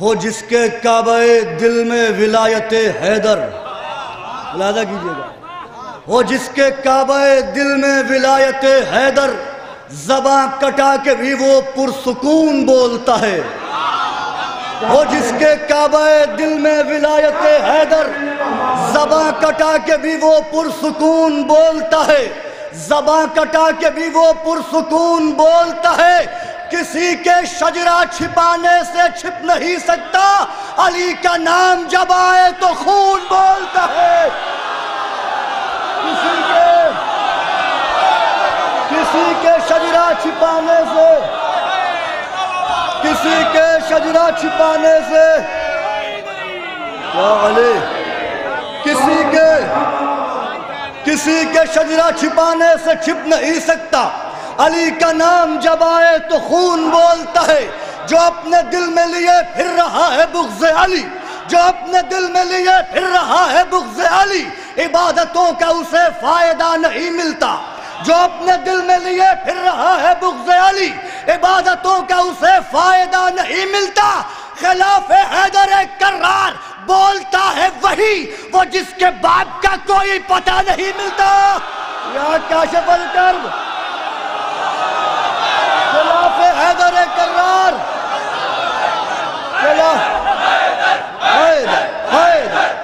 ہو جس کے کعبہ دل میں ولایت حیدر۔ ملاحظہ کیجیے گا۔ ہو جس کے کعبہ دل میں ولایت حیدر، زباں کٹا کے بھی وہ پرسکون بولتا ہے۔ ہو جس کے کعبہ دل میں ولایت حیدر، زباں کٹا کے بھی وہ پرسکون بولتا ہے۔ زباں کٹا کے بھی وہ پرسکون بولتا ہے۔ کسی کے شجرہ چھپانے سے چھپ نہیں سکتا۔ علی کا نام جب آئے تو خون بولتا ہے۔ کسی کے کسی کے شجرہ چھپانے سے کسی کے شجرہ چھپانے سے یا علی، کسی کے کسی کے شجرہ چھپانے سے چھپ نہیں سکتا۔ علی کا نام جب آئے تو خون بولتا ہے، جو اپنے دل میں لیے پھر رہا ہے بغض علی۔ جو اپنے دل میں لیے پھر رہا ہے بغض علی۔ عبادتوں کا اسے فائدہ نہیں ملتا۔ جو اپنے دل میں لیے پھر رہا ہے بغض علی، عبادتوں کا اسے فائدہ نہیں ملتا۔ خلاف حیدر کرار بولتا ہے وہی، وہ جس کے باپ کا کوئی پتہ نہیں ملتا۔ یا کاشف الکرب حیدر کرار۔ چلو۔ حیدر۔ حیدر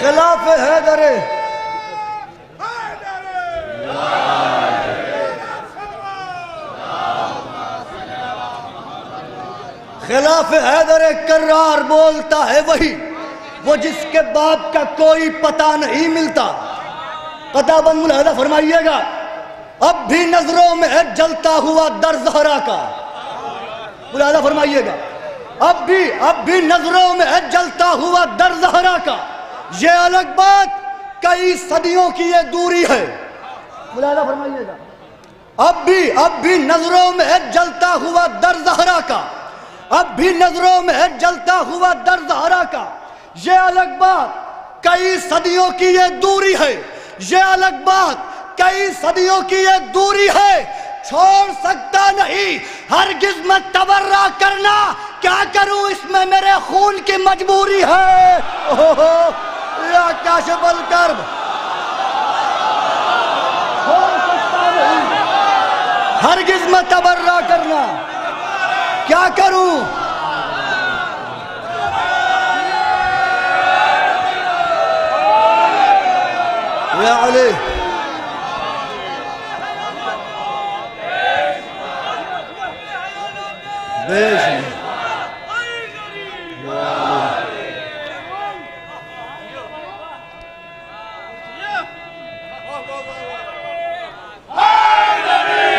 خلاف حیدر خلاف حیدر کرار بولتا ہے وہی، وہ جس کے باپ کا کوئی پتہ نہیں ملتا۔ قطع بن ملحدہ فرمائیے گا۔ اب بھی نظروں میں ہے جلتا ہوا در زہرا کا۔ ملحدہ فرمائیے گا۔ اب بھی اب بھی نظروں میں ہے جلتا ہوا در زہرا کا۔ یہ الگ بات، کئی صدیوں کی یہ دوری ہے۔ ملحدہ فرمائیے گا۔ اب بھی اب بھی نظروں میں ہے جلتا ہوا در زہرا کا۔ اب بھی نظروں میں جلتا ہوا در زہرا کا۔ یہ الگ بات، کئی صدیوں کی یہ دوری ہے۔ یہ الگ بات، کئی صدیوں کی یہ دوری ہے۔ چھوڑ سکتا نہیں، ہرگز میں تبرہ کرنا۔ کیا کروں؟ اس میں میرے خون کی مجبوری ہے۔ یا کاشف الکرب ہرگز میں تبرہ کرنا۔ کیا کروں؟ یا علی۔ بیش میں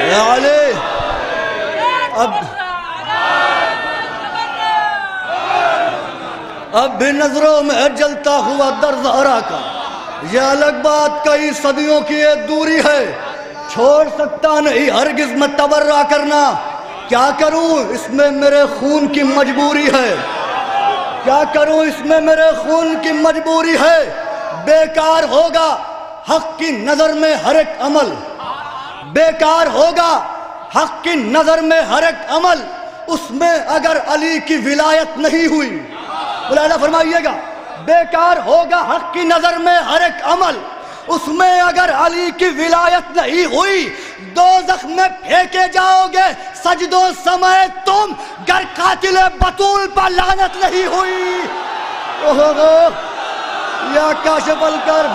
یا علی اب اب بھی نظروں میں جلتا ہوا در کا۔ یہ الگ بات کئی صدیوں کی یہ دوری ہے۔ چھوڑ سکتا نہیں ہرگز میں تبرہ کرنا۔ کیا کروں؟ اس میں میرے خون کی مجبوری ہے۔ کیا کروں؟ اس میں میرے خون کی مجبوری ہے۔ بیکار ہوگا حق کی نظر میں ہر ایک عمل۔ بیکار ہوگا حق کی نظر میں ہر ایک عمل۔ اس میں اگر علی کی ولایت نہیں ہوئی۔ ملاحظہ فرمائیے گا، بیکار ہوگا حق کی نظر میں ہر ایک عمل۔ اس میں اگر علی کی ولایت نہیں ہوئی، دو زخم میں پھینکے جاؤ گے، سجدوں سمیت تم گر قاتل بطول پر لعنت نہیں ہوئی۔ اوہو یا کاشف الکرب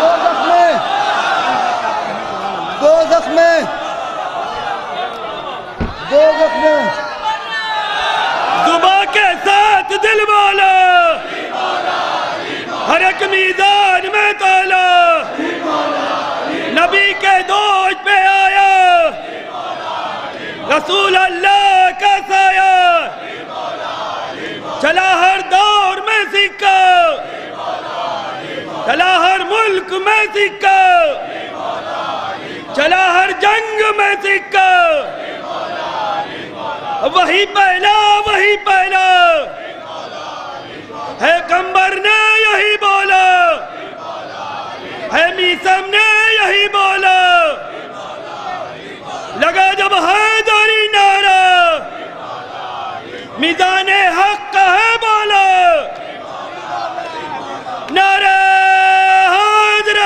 دو زخم میں دو زخم میں دو زخم میں زبا کے ساتھ دل والا. ہر ایک میدان میں تالا. نبی کے دوش پہ آیا. رسول اللہ کا سایہ. چلا ہر دور میں سکہ. چلا ہر ملک میں سکہ. چلا ہر جنگ میں سکہ. وہی پہلا وہی پہلا. پیغمبر کمبر نے یہی بولا۔ ہے میسم نے یہی بولا۔ لگا جب حیدری نعرہ۔ میزان حق کا ہے بولا۔ نعرہ حیدر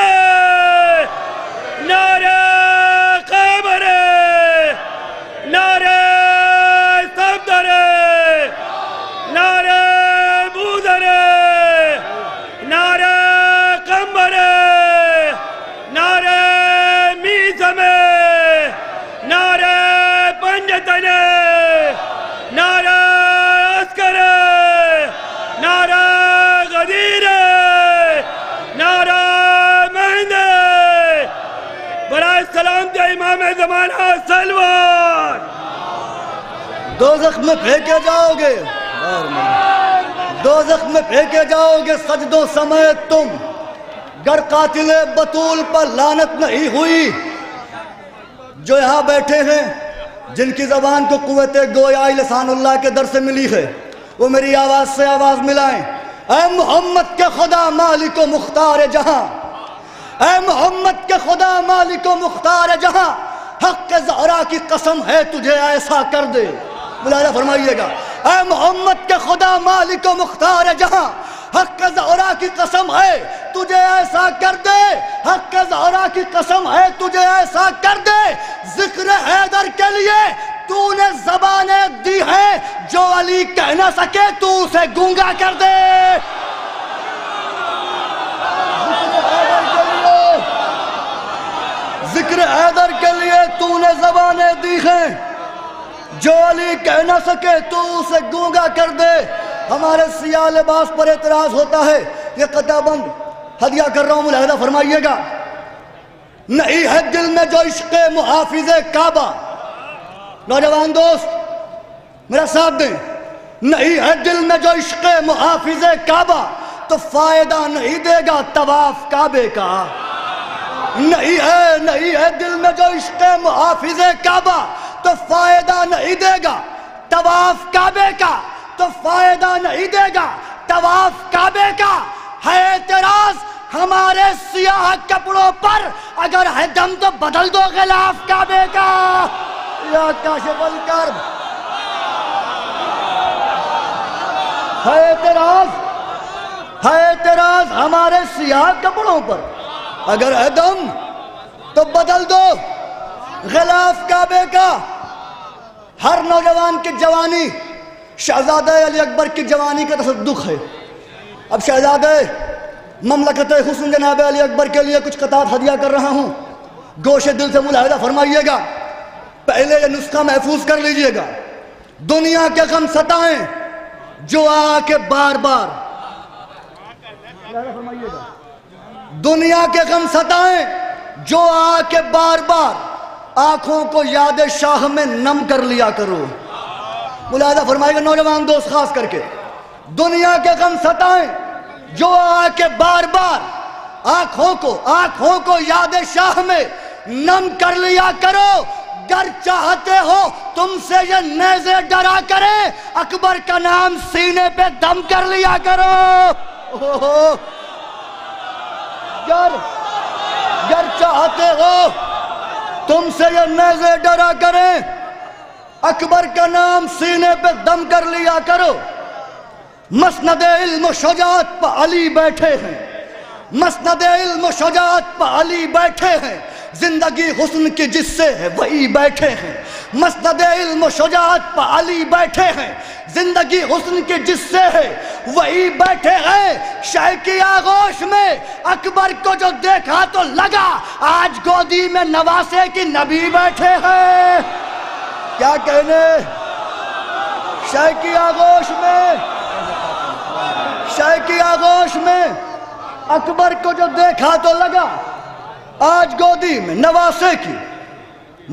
نعرہ قبر نعرہ صفدر نعرہ بودر نعرہ قمبر نعرہ میزم نعرہ پنجتن نعرہ عسکر نعرہ غدیر نعرہ مہند برائے سلامتی امام زمانہ سلوان دوزخ میں پھینکے جاؤ گے دوزخ میں پھینکے جاؤ گے سجدوں سمیت تم گر قاتل بطول پر لانت نہیں ہوئی۔ جو یہاں بیٹھے ہیں، جن کی زبان کو قوت گویا لسان اللہ کے در سے ملی ہے، وہ میری آواز سے آواز ملائیں۔ اے محمد کے خدا مالک و مختار جہاں۔ اے محمد کے خدا مالک و مختار جہاں۔ حق کے زہرا کی قسم ہے تجھے ایسا کر دے۔ ملاحظہ فرمائیے گا۔ اے محمد کے خدا مالک و مختار جہاں۔ حق کے زہرا کی قسم ہے، تجھے ایسا کر دے۔ حق کے زہرا کی قسم ہے، تجھے ایسا کر دے۔ ذکر حیدر کے لیے تو نے زبانیں دی ہیں جو علی کہہ نہ سکے تو اسے گونگا کر دے۔ ذکر حیدر کے لیے تو نے زبانیں دی ہیں جو علی کہہ نہ سکے تو اسے گونگا کر دے۔ ہمارے سیاہ لباس پر اعتراض ہوتا ہے یہ قطع بند ہدیہ کر رہا ہوں ملاحظہ فرمائیے گا۔ نہیں ہے دل میں جو عشق محافظ کعبہ۔ نوجوان دوست، میرا ساتھ دیں۔ نہیں ہے دل میں جو عشق محافظ کعبہ، تو فائدہ نہیں دے گا طواف کعبے کا۔ نہیں ہے نہیں ہے دل میں جو عشق محافظ کعبہ، تو فائدہ نہیں دے گا طواف کعبے کا۔ تو فائدہ نہیں دے گا، طواف کعبے کا۔ ہے اعتراض، ہمارے سیاہ کپڑوں پر اگر ہے دم تو بدل دو غلاف کعبے کا۔ یا کاشف الکرب۔ ہے اعتراض ہے اعتراض ہمارے سیاہ کپڑوں پر۔ اگر ہے دم تو بدل دو غلاف کعبے کا۔ ہر نوجوان کی جوانی شہزادہ علی اکبر کی جوانی کا تصدق ہے۔ اب شہزادہ مملکت حسن جناب علی اکبر کے لیے کچھ قطعات ہدیہ کر رہا ہوں۔ گوشے دل سے ملاحظہ فرمائیے گا۔ پہلے یہ نسخہ محفوظ کر لیجیے گا۔ دنیا کے غم ستائیں، جو آ کے بار بار۔ دنیا کے غم ستائیں، جو آ کے بار بار۔ آنکھوں کو یاد شاہ میں نم کر لیا کرو۔ ملاحظہ فرمائے گا نوجوان دوست خاص کر کے۔ دنیا کے غم ستائیں، جو آ کے بار بار آنکھوں کو آنکھوں کو یاد شاہ میں نم کر لیا کرو۔ گر چاہتے ہو تم سے یہ نیزے ڈرا کرے اکبر کا نام سینے پہ دم کر لیا کرو۔ گر گر چاہتے ہو تم سے یہ نیزے ڈرا کریں۔ اکبر کا نام سینے پہ دم کر لیا کرو۔ مسند علم و شجاعت پہ علی بیٹھے ہیں۔ مسند علم و شجاعت پہ علی بیٹھے ہیں۔ زندگی حسن کی جس سے ہے وہی بیٹھے ہیں۔ مسند علم و شجاعت پہ علی بیٹھے ہیں۔ زندگی حسن کی جس سے ہے وہی بیٹھے ہیں۔ شہ کی آغوش میں اکبر کو جو دیکھا تو لگا، آج گودی میں نواسے کی نبی بیٹھے ہیں۔ کیا کہنے؟ شہ کی آغوش میں، شہ کی آغوش میں اکبر کو جو دیکھا تو لگا، آج گودی میں نواسے کی،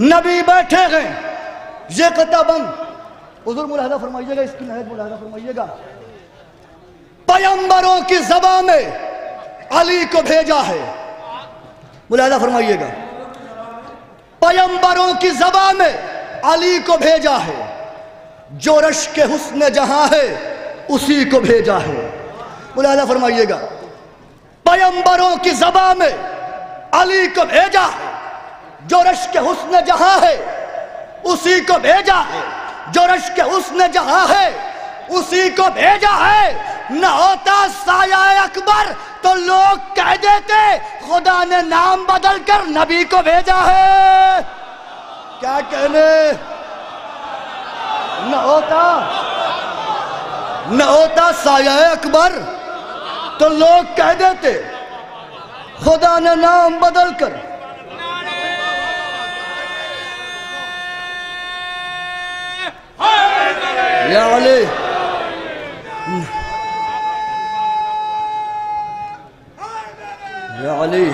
نبی بیٹھے ہیں۔ یہ قطع بند حضور ملاحظہ فرمائیے گا، اس کی نہایت ملاحظہ فرمائیے گا۔ پیمبروں کی زبان میں علی کو بھیجا ہے۔ ملاحظہ فرمائیے گا۔ پیمبروں کی زبان میں علی کو بھیجا ہے۔ جو رش کے حسن جہاں ہے، اسی کو بھیجا ہے۔ ملاحظہ فرمائیے گا پیمبروں کی زبان میں علی کو بھیجا ہے۔ جو رش کے حسن جہاں ہے، اسی کو بھیجا ہے۔ جو رش کے حسن جہاں ہے، اسی کو بھیجا ہے۔ نہ ہوتا سایہ اکبر تو لوگ کہہ دیتے، خدا نے نام بدل کر نبی کو بھیجا ہے۔ کیا کہنے؟ نہ ہوتا۔ نہ ہوتا سایہ اکبر۔ تو لوگ کہہ دیتے، خدا نے نام بدل کر۔ یا علی۔ یا علی۔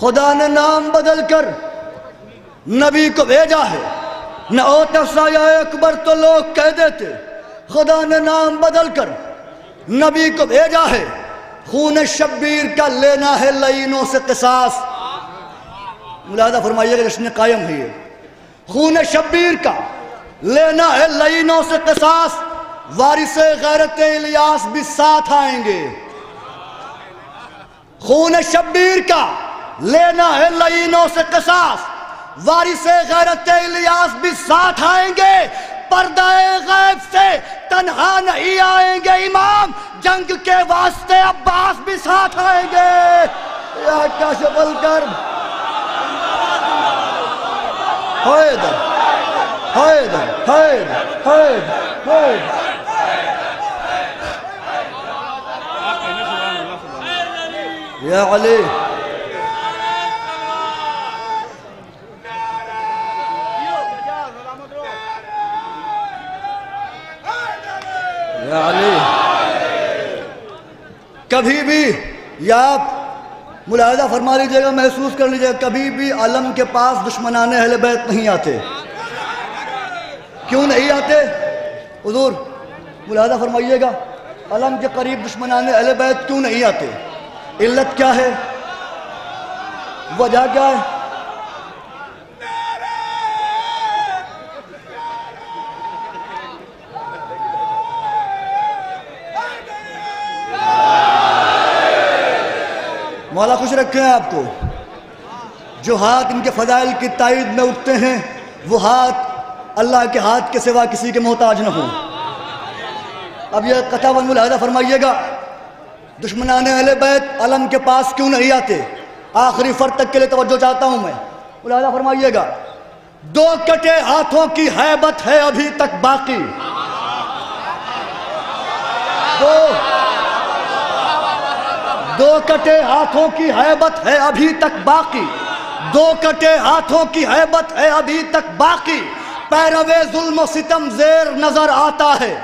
خدا نے نام بدل کر۔ نبی کو بھیجا ہے۔ نہ ہوتا سایہ اکبر تو لوگ کہہ دیتے، خدا نے نام بدل کر نبی کو بھیجا ہے۔ خون شبیر کا لینا ہے لینوں سے قصاص۔ ملاحظہ فرمائیے کہ جشن قائم ہے خون شبیر کا لینا ہے لینوں سے قصاص۔ وارث غیرت الیاس بھی ساتھ آئیں گے۔ خون شبیر کا لینا ہے لینوں سے قصاص۔ وارث غیرت الیاس بھی ساتھ آئیں گے، پردہ غیب سے تنہا نہیں آئیں گے امام، جنگ کے واسطے عباس بھی ساتھ آئیں گے۔ یا کاشف الکرب حیدر حیدر حیدر حیدر حیدر یا علی۔ یا آپ ملاحظہ فرما لیجیے گا، محسوس کر لیجیے گا، کبھی بھی علم کے پاس دشمنان اہل بیت نہیں آتے۔ کیوں نہیں آتے؟ حضور، ملاحظہ فرمائیے گا، علم کے قریب دشمنان اہل بیت کیوں نہیں آتے؟ علت کیا ہے؟ وجہ کیا ہے؟ مولا خوش رکھے ہیں آپ کو۔ جو ہاتھ ان کے فضائل کی تائید میں اٹھتے ہیں، وہ ہاتھ اللہ کے ہاتھ کے سوا کسی کے محتاج نہ ہوں۔ اب یہ قطع و ملاحظہ فرمائیے گا، دشمنان اہل بیت علم کے پاس کیوں نہیں آتے؟ آخری فرد تک کے لیے توجہ چاہتا ہوں میں۔ ملاحظہ فرمائیے گا، دو کٹے ہاتھوں کی حیبت ہے ابھی تک باقی۔ دو دو کٹے ہاتھوں کی حیبت ہے ابھی تک باقی۔ دو کٹے ہاتھوں کی حیبت ہے ابھی تک باقی۔ پیروے ظلم و ستم زیر نظر آتا ہے۔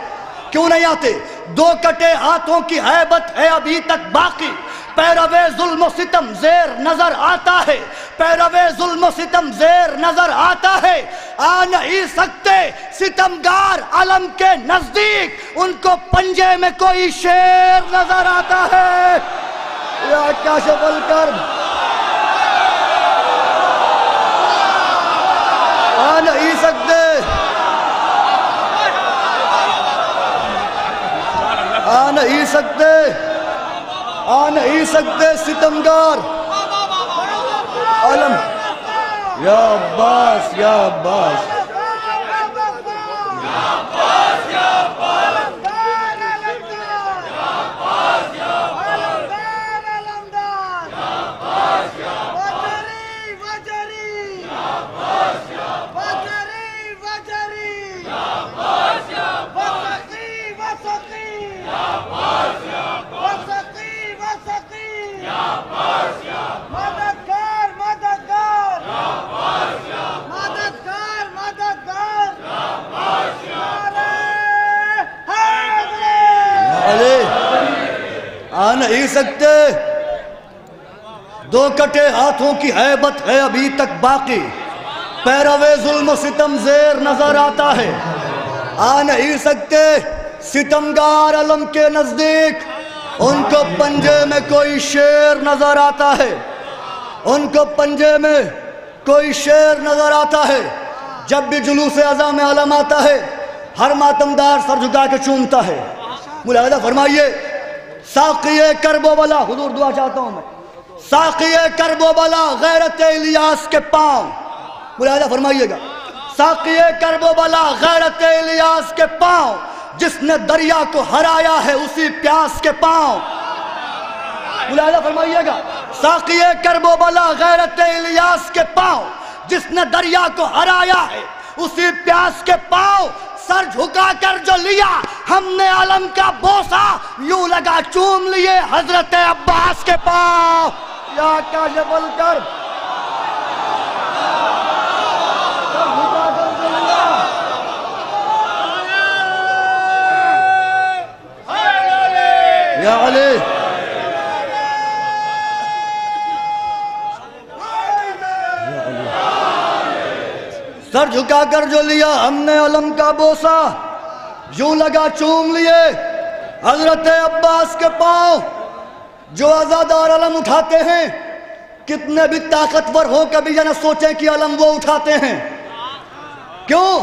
کیوں نہیں آتے؟ دو کٹے ہاتھوں کی حیبت ہے ابھی تک باقی۔ پیروے ظلم و ستم زیر نظر آتا ہے۔ پیروے ظلم و ستم زیر نظر آتا ہے۔ آ نہیں سکتے ستمگار علم کے نزدیک۔ ان کو پنجے میں کوئی شیر نظر آتا ہے۔ یا کاشف الکرب آ نہیں سکتے. آ نہیں سکتے. آ نہیں سکتے ستمگار. علم. یا عباس یا عباس. مددگار مددگار مددگار مددگار نعرہ حیدری علی آ نہیں سکتے۔ دو کٹے ہاتھوں کی حیبت ہے ابھی تک باقی۔ پیروے ظلم و ستم زیر نظر آتا ہے۔ آ نہیں سکتے۔ ستمگار علم کے نزدیک۔ ان کو پنجے میں کوئی شیر نظر آتا ہے۔ ان کو پنجے میں کوئی شیر نظر آتا ہے۔ جب بھی جلوس ازا میں علم آتا ہے، ہر ماتمدار سر جھکا کے چومتا ہے۔ ملاحظہ فرمائیے۔ ساقی کرب و بلا حضور دعا چاہتا ہوں میں ساقی کرب و بلا غیرت الیاس کے پاؤں ملاحظہ فرمائیے گا ساقی کرب و بلا غیرت الیاس کے پاؤں، جس نے دریا کو ہرایا ہے اسی پیاس کے پاؤں ملاحظہ فرمائیے گا ساقی کرب و بلا غیرت الیاس کے پاؤں، جس نے دریا کو ہرایا ہے اسی پیاس کے پاؤں سر جھکا کر جو لیا، ہم نے عالم کا بوسا یوں لگا چوم لیے حضرت عباس کے پاؤں۔ یا کاشف الکرب سر جھکا کر جو لیا یا علی سر جھکا کر جو لیا ہم نے علم کا بوسا یوں لگا چوم لیے حضرت عباس کے پاؤں۔ جو ازادار علم اٹھاتے ہیں، کتنے بھی طاقتور ہو کبھی یہ نہ سوچیں کہ علم وہ اٹھاتے ہیں۔ کیوں؟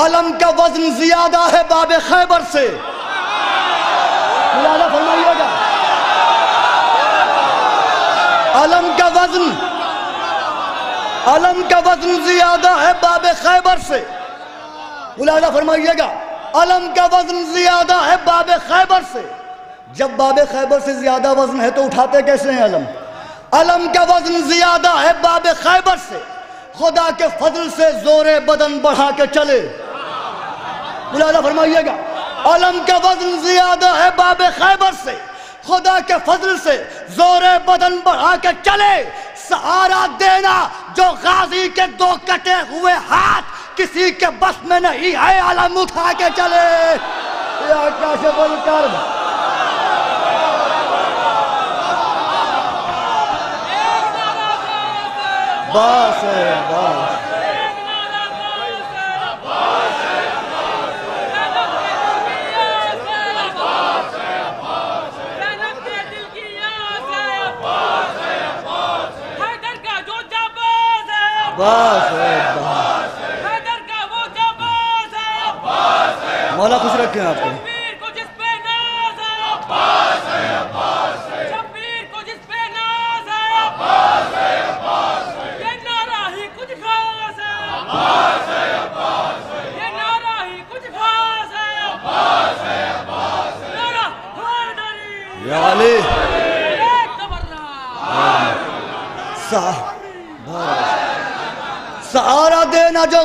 علم کا وزن زیادہ ہے باب خیبر سے۔ فرمائیے گا۔ علم کا وزن علم کا وزن زیادہ ہے باب خیبر سے۔ ملاحظہ فرمائیے گا۔ علم کا وزن زیادہ ہے باب خیبر سے۔ جب باب خیبر سے زیادہ وزن ہے تو اٹھاتے کیسے ہیں علم؟ علم کا وزن زیادہ ہے باب خیبر سے۔ خدا کے فضل سے زور بدن بڑھا کے چلے۔ ملاحظہ فرمائیے گا۔ علم کا وزن زیادہ ہے باب خیبر سے۔ خدا کے فضل سے زور بدن بڑھا کے چلے۔ سہارا دینا جو غازی کے دو کٹے ہوئے ہاتھ کسی کے بس میں نہیں ہے علم اٹھا کے چلے۔ یا کاشف کر باس ہے باس باس ہے باس مولا خوش رکھیں آپ کو۔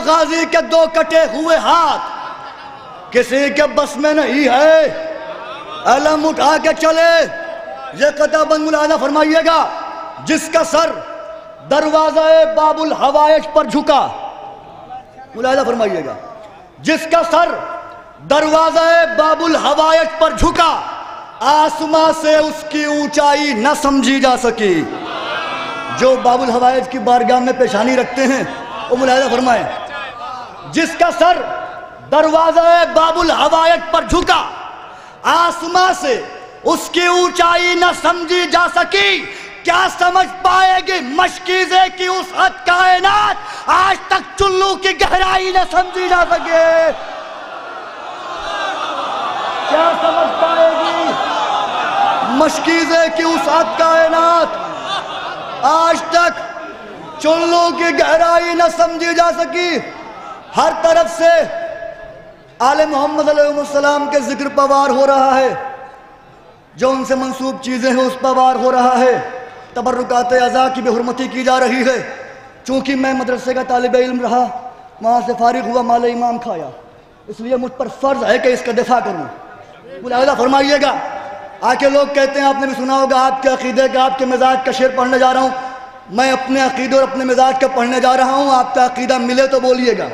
غازی کے دو کٹے ہوئے ہاتھ۔ کسی کے بس میں نہیں ہے۔ علم اٹھا کے چلے۔ یہ قطع بند ملاحظہ فرمائیے گا، جس کا سر دروازہ باب الحوائج پر جھکا۔ ملاحظہ فرمائیے گا، جس کا سر دروازہ باب الحوائج پر جھکا، آسماں سے اس کی اونچائی نہ سمجھی جا سکی۔ جو باب الحوائج کی بارگاہ میں پیشانی رکھتے ہیں، وہ ملاحظہ فرمائیں۔ جس کا سر دروازہ باب الحوائج پر جھکا، آسماں سے اس کی اونچائی نہ سمجھی جا سکی۔ کیا سمجھ پائے گی مشکیزے کی اس حد کائنات؟ آج تک چلو کی گہرائی نہ سمجھی جا سکے۔ کیا سمجھ پائے گی مشکیزے کی اس حد کائنات؟ آج تک چلو کی گہرائی نہ سمجھی جا سکی۔ ہر طرف سے آل محمد علیہ السلام کے ذکر پوار ہو رہا ہے، جو ان سے منسوب چیزیں ہیں، اس پوار ہو رہا ہے۔ تبرکات ازا کی بے حرمتی کی جا رہی ہے۔ چونکہ میں مدرسے کا طالب علم رہا، وہاں سے فارغ ہوا، مال امام کھایا۔ اس لیے مجھ پر فرض ہے کہ اس کا دفاع کروں۔ ملاحظہ فرمائیے گا۔ آ کے لوگ کہتے ہیں، آپ نے بھی سنا ہوگا، آپ کے عقیدے کا، آپ کے مزاج کا شعر پڑھنے جا رہا ہوں۔ میں اپنے عقیدے اور اپنے مزاج کا پڑھنے جا رہا ہوں، آپ کا عقیدہ ملے تو بولیے گا۔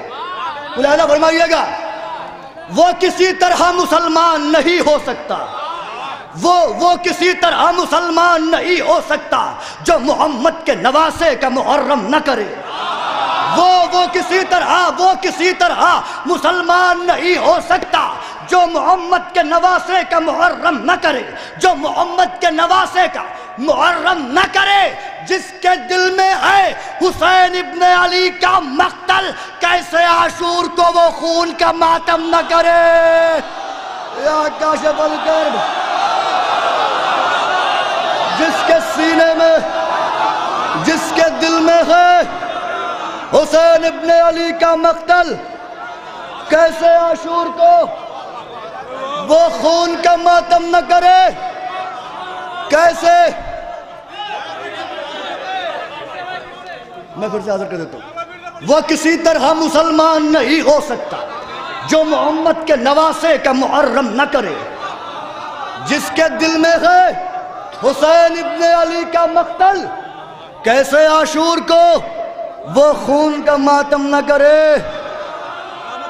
ملاحظہ فرمائیے گا، وہ کسی طرح مسلمان نہیں ہو سکتا۔ وہ وہ کسی طرح مسلمان نہیں ہو سکتا جو محمد کے نواسے کا محرم نہ کرے۔ وہ وہ کسی طرح، وہ کسی طرح مسلمان نہیں ہو سکتا جو محمد کے نواسے کا محرم نہ کرے، جو محمد کے نواسے کا محرم نہ کرے، جس کے دل میں ہے حسین ابن علی کا مقتل، کیسے عاشور کو وہ خون کا ماتم نہ کرے؟ یا کاشف الکرب جس کے سینے میں، جس کے دل میں ہے حسین ابن علی کا مقتل، کیسے عاشور کو وہ خون کا ماتم نہ کرے؟ کیسے؟ میں پھر سے حاضر کر دیتا ہوں۔ وہ کسی طرح مسلمان نہیں ہو سکتا جو محمد کے نواسے کا محرم نہ کرے۔ جس کے دل میں ہے حسین ابن علی کا مقتل، کیسے عاشور کو وہ خون کا ماتم نہ کرے؟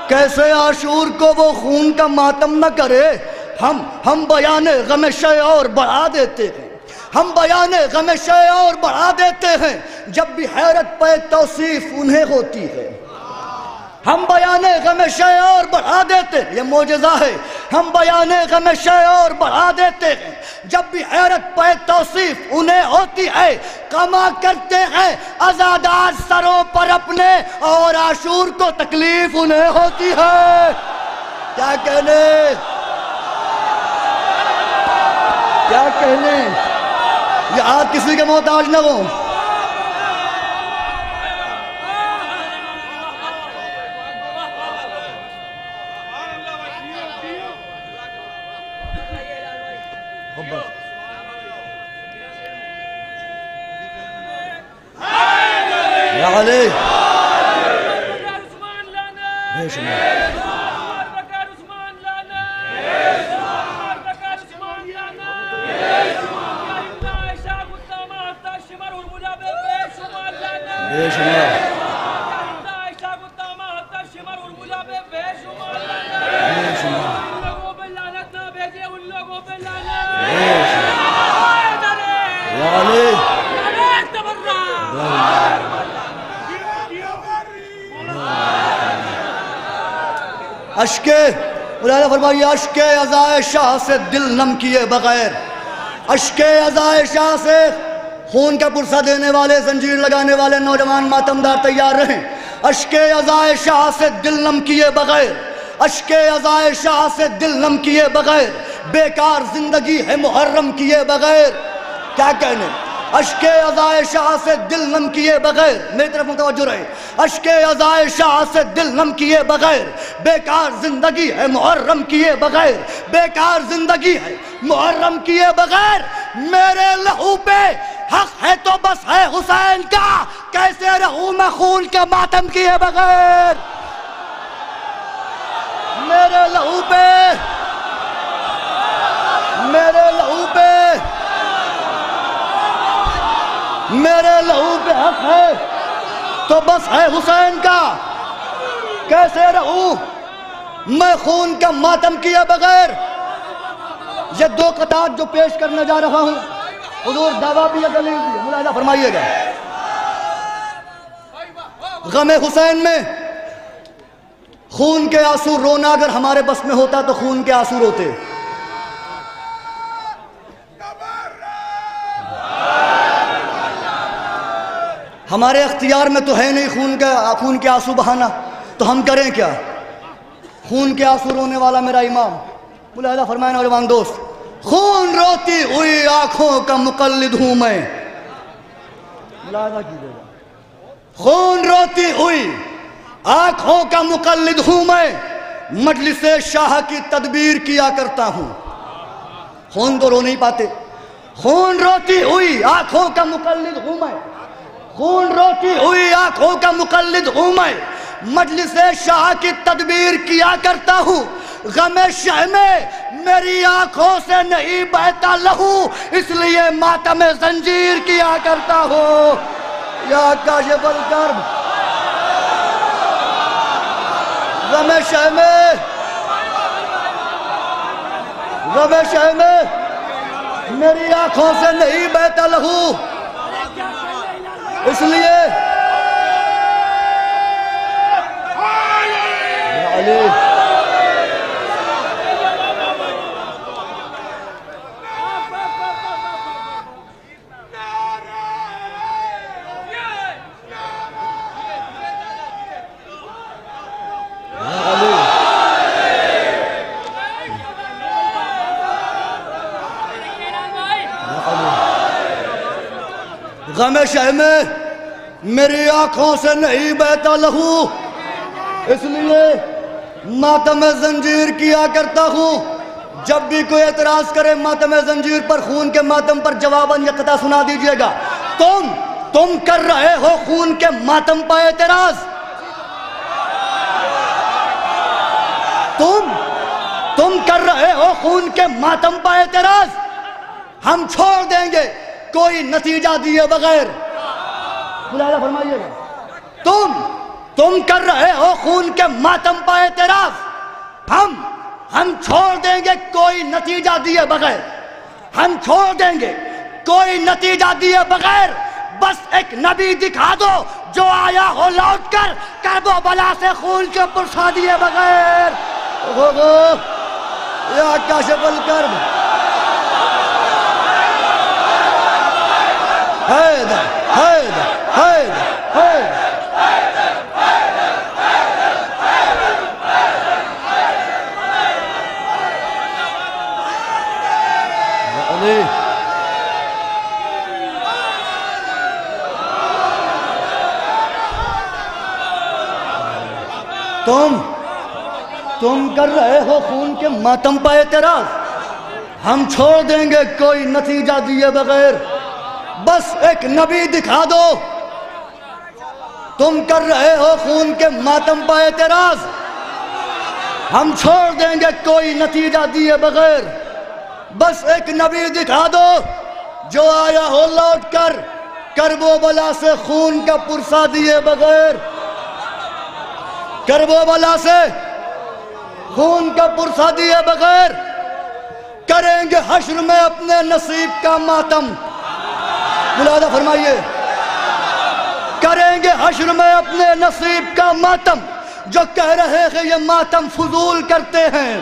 کیسے عاشور کو وہ خون کا ماتم نہ کرے؟ ہم ہم بیان غم شے اور بڑھا دیتے ہیں۔ ہم بیان غم شے اور بڑھا دیتے ہیں۔ جب بھی حیرت پہ توصیف انہیں ہوتی ہے۔ ہم بیان غم شے اور بڑھا دیتے ہیں۔ یہ معجزہ ہے۔ ہم بیان غم شے اور بڑھا دیتے ہیں۔ جب بھی حیرت پہ توصیف انہیں ہوتی ہے۔ کما کرتے ہیں۔ ازادار سروں پر اپنے اور عاشور کو تکلیف انہیں ہوتی ہے۔ کیا کہنے؟ کیا کہنے؟ یہ آج کسی کے محتاج نہ ہو۔ مولانا فرمائیے ازائے شاہ سے دل نم کیے بغیر۔ اشکے ازائے شاہ سے خون کا پرسہ دینے والے، زنجیر لگانے والے نوجوان ماتمدار تیار رہیں۔ اشکے ازائے شاہ سے دل نم کیے بغیر۔ اشکے ازائے شاہ سے دل نم کیے بغیر۔ بیکار زندگی ہے محرم کیے بغیر۔ کیا کہنے؟ اشکے ازائے شاہ سے دل نم کیے بغیر، میری طرف متوجہ رہے۔ اشکے ازائے شاہ سے دل نم کیے بغیر، بیکار زندگی ہے محرم کیے بغیر۔ بیکار زندگی ہے محرم کیے بغیر۔ میرے لہو پہ حق ہے تو بس ہے حسین کا۔ کیسے رہوں میں خون کے ماتم کیے بغیر؟ میرے لہو پہ، میرے لہو پہ میرے لہو پہ حق ہے۔ تو بس ہے حسین کا۔ کیسے رہوں؟ میں خون کا ماتم کیے بغیر۔ یہ دو قطعات جو پیش کرنے جا رہا ہوں۔ حضور دعویٰ بھی ہے دلیل ملاحظہ فرمائیے گا۔ غم حسین میں خون کے آنسو رونا اگر ہمارے بس میں ہوتا تو خون کے آنسو روتے۔ ہمارے اختیار میں تو ہے نہیں خون کا، خون کے آنسو بہانا۔ تو ہم کریں کیا؟ خون کے آنسو رونے والا میرا امام۔ ملاحظہ فرمائے نوجوان دوست، خون روتی ہوئی آنکھوں کا مقلد ہوں میں۔ ملاحظہ کیجیے گا خون روتی ہوئی آنکھوں کا مقلد ہوں میں۔ مجلس شاہ کی تدبیر کیا کرتا ہوں۔ خون تو رو نہیں پاتے۔ خون روتی ہوئی آنکھوں کا مقلد ہوں میں۔ خون روتی ہوئی آنکھوں کا مقلد ہوں میں۔ مجلس شاہ کی تدبیر کیا کرتا ہوں۔ غم شہ میں میری آنکھوں سے نہیں بہتا لہو۔ اس لیے ماتم زنجیر کیا کرتا ہوں۔ یا کاشف الکرب غم شہ میں۔ غم شہ میں میری آنکھوں سے نہیں بہتا لہو۔ اس لیے یا علی غم شہ میں میری آنکھوں سے نہیں بہتا لہو۔ اس لیے ماتم زنجیر کیا کرتا ہوں۔ جب بھی کوئی اعتراض کرے ماتم زنجیر پر، خون کے ماتم پر جواباً یہ سنا دیجیے گا۔ تم تم کر رہے ہو خون کے ماتم پر اعتراض۔ تم تم کر رہے ہو خون کے ماتم پر اعتراض۔ ہم چھوڑ دیں گے، کوئی نتیجہ دیے بغیر۔ ملاحظہ فرمائیے گا۔ تم تم کر رہے ہو خون کے ماتم پر اعتراف ہم ہم چھوڑ دیں گے، کوئی نتیجہ دیے بغیر۔ ہم چھوڑ دیں گے، کوئی نتیجہ دیے بغیر۔ بس ایک نبی دکھا دو جو آیا ہو لوٹ کر، کرب و بلا سے خون کے پرسا دیے بغیر۔ ہو گو یا کاشف الکرب حیدر حیدر حیدر حیدر علی تم تم کر رہے ہو خون کے ماتم پہ اعتراض ہم چھوڑ دیں گے، کوئی نتیجہ دیے بغیر۔ بس ایک نبی دکھا دو۔ تم کر رہے ہو خون کے ماتم پہ اعتراض ہم چھوڑ دیں گے کوئی نتیجہ دیے بغیر۔ بس ایک نبی دکھا دو، جو آیا ہو لوٹ کر کرب و بلا سے خون کا پرسا دیے بغیر۔ کرب و بلا سے خون کا پرسا دیے بغیر۔ کریں گے حشر میں اپنے نصیب کا ماتم۔ ملاحظہ فرمائیے۔ کریں گے حشر میں اپنے نصیب کا ماتم۔ جو کہہ رہے ہیں یہ ماتم فضول کرتے ہیں۔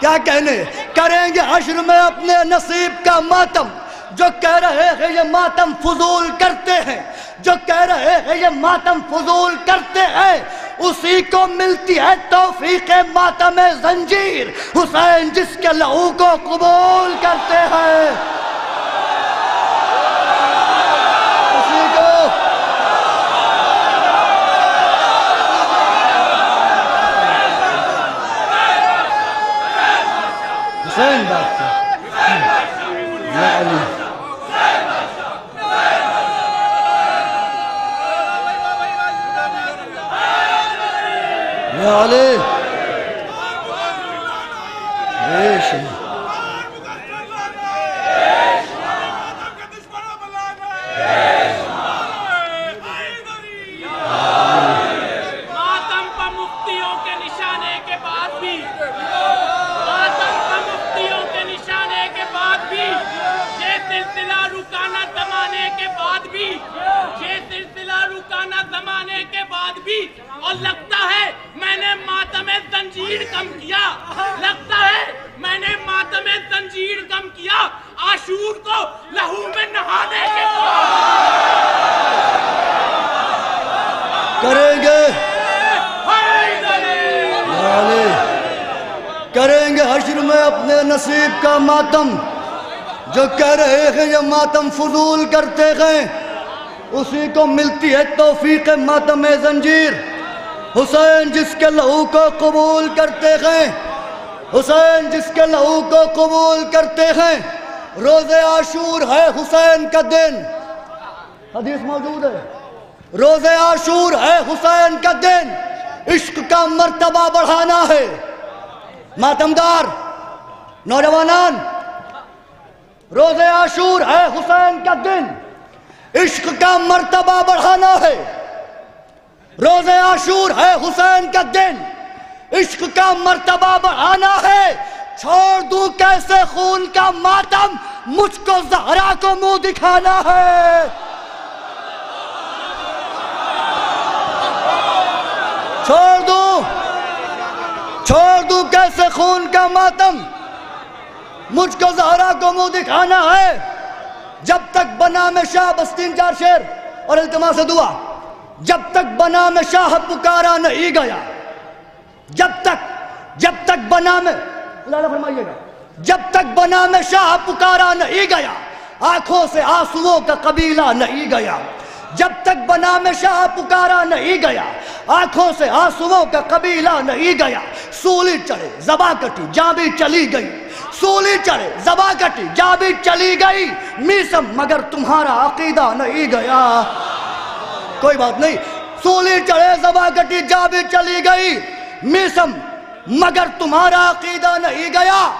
کیا کہنے؟ کریں گے حشر میں اپنے نصیب کا ماتم۔ جو کہہ رہے ہیں یہ ماتم فضول کرتے ہیں۔ جو کہہ رہے ہیں یہ ماتم فضول کرتے ہیں۔ اسی کو ملتی ہے توفیق ماتم زنجیر۔ حسین جس کے لہو کو قبول کرتے ہیں۔ حسین بات یا علی یا علی بیش ماتم پر مفتیوں کے نشانے کے بعد بھی ماتم پر مفتیوں کے نشانے کے بعد بھی یہ سلسلہ رکانا زمانے کے بعد بھی یہ سلسلہ رکانا زمانے کے بعد بھی اور لگتا ہے میں نے ماتم زنجیر کم کیا لگتا ہے میں نے ماتم زنجیر کم کیا آشور کو لہو میں نہانے کے کریں گے حیدری یا علی کریں گے حشر میں اپنے نصیب کا ماتم جو کہہ رہے ہیں یہ ماتم فضول کرتے ہیں اسی کو ملتی ہے توفیق ماتم زنجیر۔ حسین جس کے لہو کو قبول کرتے ہیں۔ حسین جس کے لہو کو قبول کرتے ہیں۔ روز عاشور ہے حسین کا دن۔ حدیث موجود ہے۔ روز عاشور ہے حسین کا دن۔ عشق کا مرتبہ بڑھانا ہے۔ ماتمدار، نوجوانان روز عاشور ہے حسین کا دن۔ عشق کا مرتبہ بڑھانا ہے۔ روز عاشور ہے حسین کا دن۔ عشق کا مرتبہ بڑھانا ہے۔ چھوڑ دوں کیسے خون کا ماتم؟ مجھ کو زہرا کو منہ دکھانا ہے۔ چھوڑ دوں۔ چھوڑ دوں کیسے خون کا ماتم؟ مجھ کو زہرا کو منہ دکھانا ہے۔ جب تک بنا میں شاہ بستین چار شیر اور التما سے دعا، جب تک بنا میں شاہ پکارا نہیں گیا، جب تک جب تک بنا میں لالا فرمائیے گا، جب تک بنا میں شاہ پکارا نہیں گیا، آنکھوں سے آنسوؤں کا قبیلہ نہیں گیا، جب تک بنا میں شاہ پکارا نہیں گیا، آنکھوں سے آنسوؤں کا قبیلہ نہیں گیا، سولی چڑھے زبا کٹی جاں بھی چلی گئی سولی چڑھے، زبا کٹی جاں بھی چلی گئی۔ میسم، مگر تمہارا عقیدہ نہیں گیا۔ کوئی بات نہیں۔ سولی چڑھے، زبا کٹی جا بھی چلی گئی۔ میسم، مگر تمہارا عقیدہ نہیں گیا۔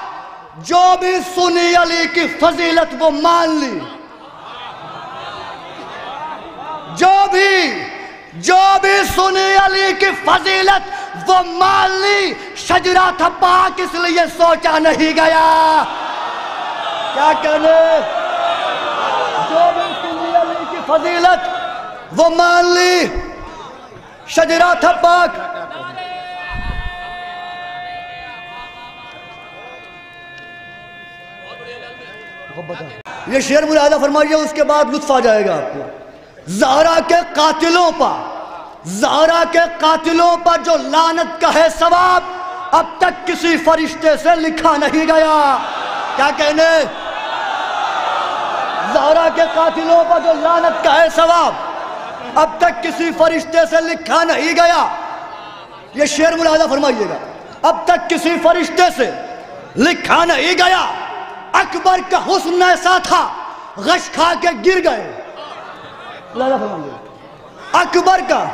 جو بھی سنی علی کی فضیلت، وہ مان لی۔ جو بھی جو بھی سنی علی کی فضیلت وہ مان لی شجرہ تھا پاک، اس لیے سوچا نہیں گیا۔ کیا کہنے؟ جو بھی سنی علی کی فضیلت، وہ مان لی شجرہ تھا پاک۔ یہ شعر ملاحظہ فرمائیے، اس کے بعد لطف آ جائے گا آپ کو۔ زہرا کے قاتلوں پر زہرا کے قاتلوں پر جو لانت کا ہے ثواب اب تک کسی فرشتے سے لکھا نہیں گیا۔ کیا کہنے؟ زہرا کے قاتلوں پر جو لانت کا ہے ثواب اب تک کسی فرشتے سے لکھا نہیں گیا۔ یہ شعر ملاحظہ فرمائیے گا۔ اب تک کسی فرشتے سے لکھا نہیں گیا۔ اکبر کا حسن ایسا تھا، غش کھا کے گر گئے۔ ملاحظہ فرمائیے گا۔ اکبر کا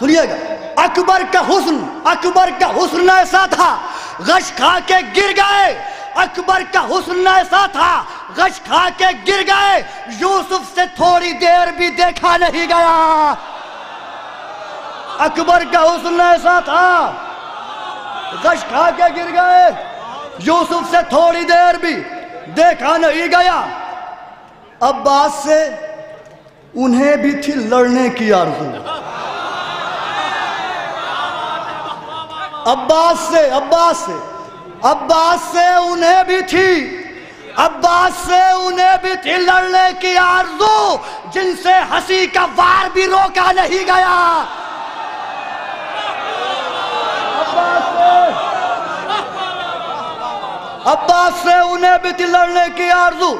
سنیے گا۔ اکبر کا حسن، اکبر کا حسن ایسا تھا، غش کھا کے گر گئے۔ اکبر کا حسن ایسا تھا، غش کھا کے گر گئے۔ یوسف سے تھوڑی دیر بھی دیکھا نہیں گیا۔ اکبر کا حسن ایسا تھا، غش کھا کے گر گئے۔ یوسف سے تھوڑی دیر بھی دیکھا نہیں گیا۔ عباس سے انہیں بھی تھی لڑنے کی آرزو۔ عباس سے عباس سے عباس سے انہیں بھی تھی، عباس سے انہیں بھی تھی لڑنے کی آرزو، جن سے ہنسی کا وار بھی روکا نہیں گیا۔ عباس سے عباس سے انہیں بھی تھی لڑنے کی آرزو،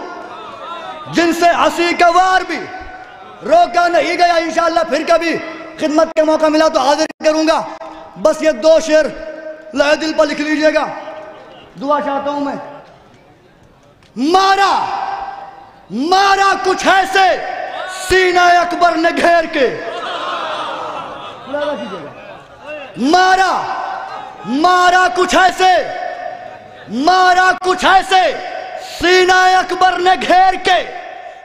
جن سے ہنسی کا وار بھی روکا نہیں گیا۔ انشاءاللہ پھر کبھی خدمت کے موقع ملا تو حاضر کروں گا۔ بس یہ دو شعر لہ دل پر لکھ لیجیے گا۔ دعا چاہتا ہوں میں۔ مارا مارا کچھ ایسے سینہ اکبر نے گھیر کے۔ مارا مارا کچھ ایسے، مارا کچھ ایسے سینہ اکبر نے گھیر کے۔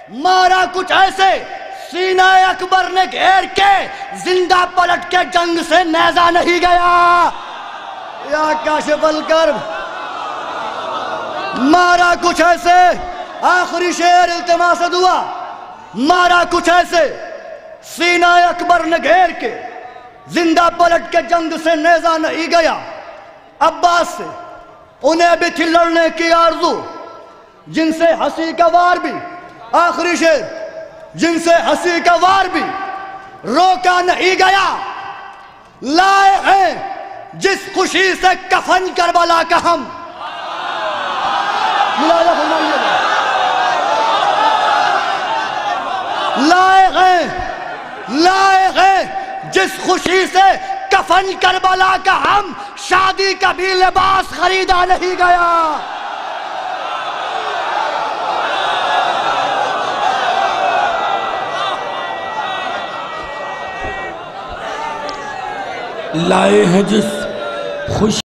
مارا کچھ ایسے سینہ اکبر نے گھیر کے زندہ پلٹ کے جنگ سے نیزہ نہیں گیا۔ یا کاشف الکرب مارا کچھ ایسے، آخری شعر التماس دعا۔ مارا کچھ ایسے سینہ اکبر نے گھیر کے زندہ پلٹ کے جنگ سے نیزہ نہیں گیا۔ عباس سے، انہیں بھی تھی لڑنے کی آرزو، جن سے ہنسی کا وار بھی۔ آخری شعر جن سے ہنسی کا وار بھی روکا نہیں گیا۔ لائے ہیں جس خوشی سے کفن کربلا کا ہم۔ لائے ہیں لائے ہیں جس خوشی سے کفن کربلا کا ہم۔ شادی کا بھی لباس خریدا نہیں گیا۔ لائے ہیں جس خوش